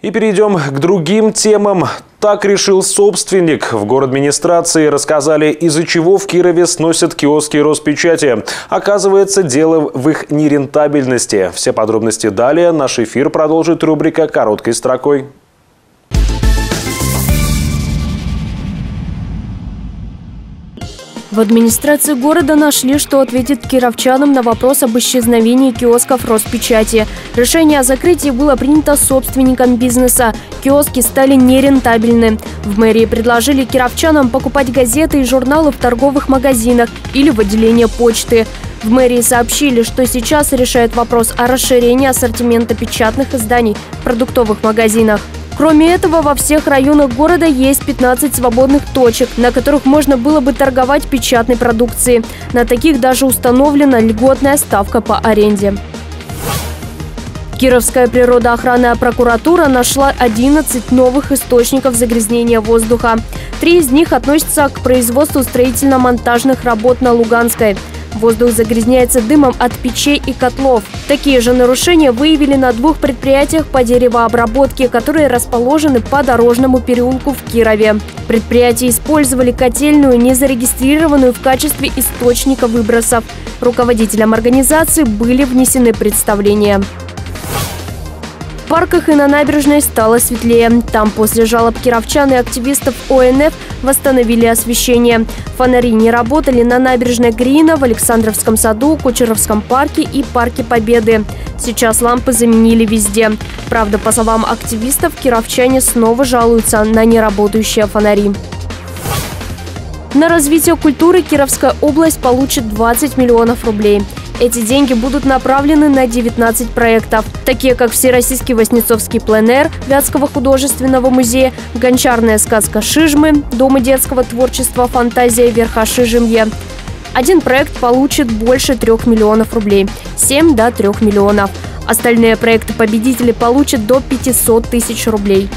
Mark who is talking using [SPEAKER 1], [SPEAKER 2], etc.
[SPEAKER 1] И перейдем к другим темам. Так решил собственник. В город администрации рассказали, из-за чего в Кирове сносят киоски Роспечати. Оказывается, дело в их нерентабельности. Все подробности далее. Наш эфир продолжит рубрика «Короткой строкой».
[SPEAKER 2] В администрации города нашли, что ответит кировчанам на вопрос об исчезновении киосков Роспечати. Решение о закрытии было принято собственником бизнеса. Киоски стали нерентабельны. В мэрии предложили кировчанам покупать газеты и журналы в торговых магазинах или в отделении почты. В мэрии сообщили, что сейчас решают вопрос о расширении ассортимента печатных изданий в продуктовых магазинах. Кроме этого, во всех районах города есть 15 свободных точек, на которых можно было бы торговать печатной продукцией. На таких даже установлена льготная ставка по аренде. Кировская природоохранная прокуратура нашла 11 новых источников загрязнения воздуха. Три из них относятся к производству строительно-монтажных работ на Луганской – Воздух загрязняется дымом от печей и котлов. Такие же нарушения выявили на двух предприятиях по деревообработке, которые расположены по Дорожному переулку в Кирове. Предприятия использовали котельную, не зарегистрированную в качестве источника выбросов. Руководителям организации были внесены представления. Парках и на набережной стало светлее. Там после жалоб кировчан и активистов ОНФ восстановили освещение. Фонари не работали на набережной Грина, в Александровском саду, Кучеровском парке и Парке Победы. Сейчас лампы заменили везде. Правда, по словам активистов, кировчане снова жалуются на неработающие фонари. На развитие культуры Кировская область получит 20 миллионов рублей. Эти деньги будут направлены на 19 проектов, такие как Всероссийский Воснецовский пленэр Вятского художественного музея, Гончарная сказка Шижмы, Дома детского творчества «Фантазия верха Шижемье». Один проект получит больше 3 миллионов рублей, 7 до 3 миллионов. Остальные проекты победители получат до 500 тысяч рублей.